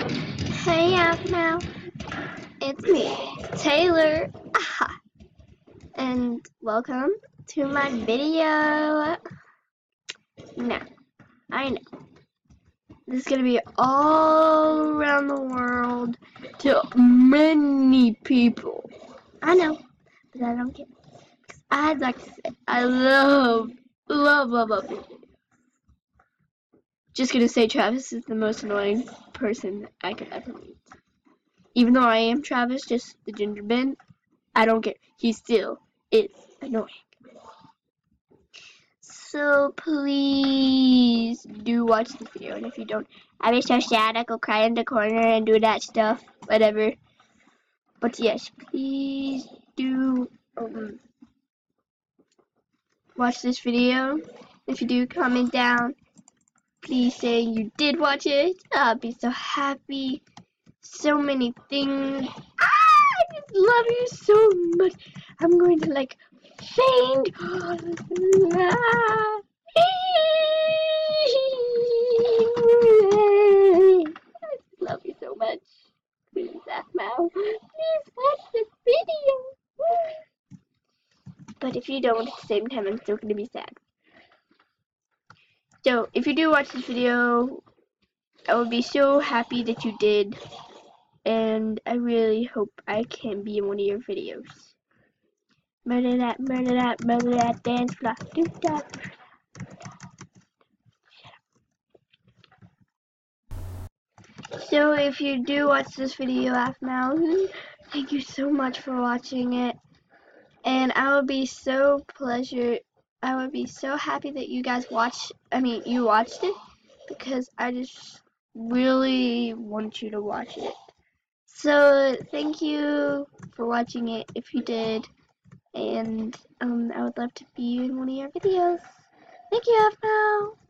Hey now, it's me, Taylor, Aha. and welcome to my video. Now, I know this is gonna be all around the world to many people. I know, but I don't care. Because I'd like to say I love, love, love, love it. Just gonna say Travis is the most annoying person I could ever meet. Even though I am Travis, just the ginger bin, I don't care. He still is annoying. So please do watch the video, and if you don't, I'll be so sad I go cry in the corner and do that stuff, whatever. But yes, please do um, watch this video. If you do, comment down please say you did watch it. I'll be so happy. So many things. Ah, I just love you so much. I'm going to like faint. Love you so much. Please, Aphmau. Please watch this video. But if you don't at the same time, I'm still going to be sad. So, if you do watch this video, I would be so happy that you did. And I really hope I can be in one of your videos. Murder that, murder that, murder that, dance block, do that. So if you do watch this video Aphmau, thank you so much for watching it. And I will be so pleasure I would be so happy that you guys watched, I mean, you watched it, because I just really want you to watch it. So, thank you for watching it, if you did, and um, I would love to be in one of your videos. Thank you, now.